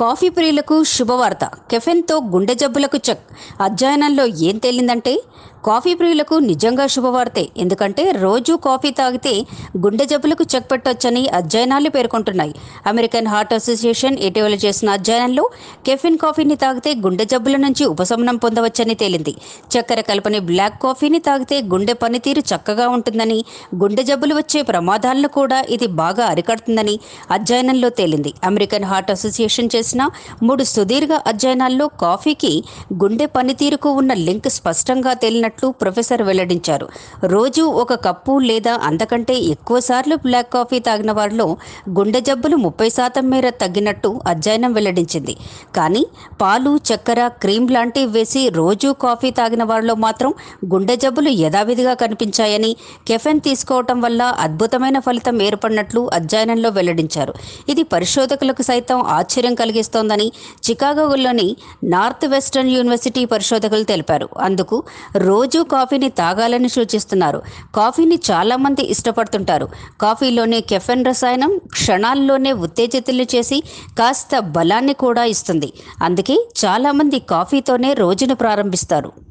Coffee ప్రియులకు శుభవార్త. కెఫెన్తో గుండె జబ్బులకు చెక్. అధ్యయనంలో ఏం తేలిందంటే కాఫీ ప్రియులకు నిజంగా శుభవార్తే. ఎందుకంటే రోజు కాఫీ తాగితే గుండె జబ్బులకు చెక్ పెట్టొచ్చని అధ్యయనాలు పేర్కొంటున్నాయి. అమెరికన్ హార్ట్ అసోసియేషన్ ఇటీవల చేసిన అధ్యయనంలో కెఫిన్ కాఫీని తాగితే గుండె జబ్బుల నుంచి ఉపశమనం పొందవచ్చని తేలింది. చక్కెర కలపని బ్లాక్ కాఫీని తాగితే గుండె పనితీరు చక్కగా ఉంటుందని గుండె జబ్బులు వచ్చే ప్రమాదాలను కూడా ఇది బాగా అరికడుతుందని అధ్యయనంలో తేలింది. అమెరికన్ హార్ట్ అసోసియేషన్ చేసిన మూడు సుదీర్ఘ అధ్యయనాల్లో కాఫీకి గుండె పనితీరుకు ఉన్న లింక్ స్పష్టంగా తేలినట్లు ప్రొఫెసర్ వెల్లడించారు. రోజు ఒక కప్పు లేదా అంతకంటే ఎక్కువ సార్లు బ్లాక్ కాఫీ తాగిన వారిలో గుండె జబ్బులు ముప్పై శాతం మేర తగ్గినట్టు అధ్యయనం వెల్లడించింది. కానీ పాలు చక్కెర క్రీమ్ లాంటివి వేసి రోజు కాఫీ తాగిన వారిలో మాత్రం గుండె జబ్బులు యథావిధిగా కనిపించాయని కెఫెన్ తీసుకోవటం వల్ల అద్భుతమైన ఫలితం ఏర్పడినట్లు అధ్యయనంలో వెల్లడించారు. ఇది పరిశోధకులకు సైతం ఆశ్చర్యం కలిగిస్తోందని చికాగోలోని నార్త్ వెస్టర్న్ యూనివర్సిటీ పరిశోధకులు తెలిపారు. అందుకు రోజు కాఫీని తాగాలని సూచిస్తున్నారు. కాఫీని చాలామంది ఇష్టపడుతుంటారు. కాఫీలోనే కెఫెన్ రసాయనం క్షణాల్లోనే ఉత్తేజితులు చేసి కాస్త బలాన్ని కూడా ఇస్తుంది. అందుకే చాలామంది కాఫీతోనే రోజును ప్రారంభిస్తారు.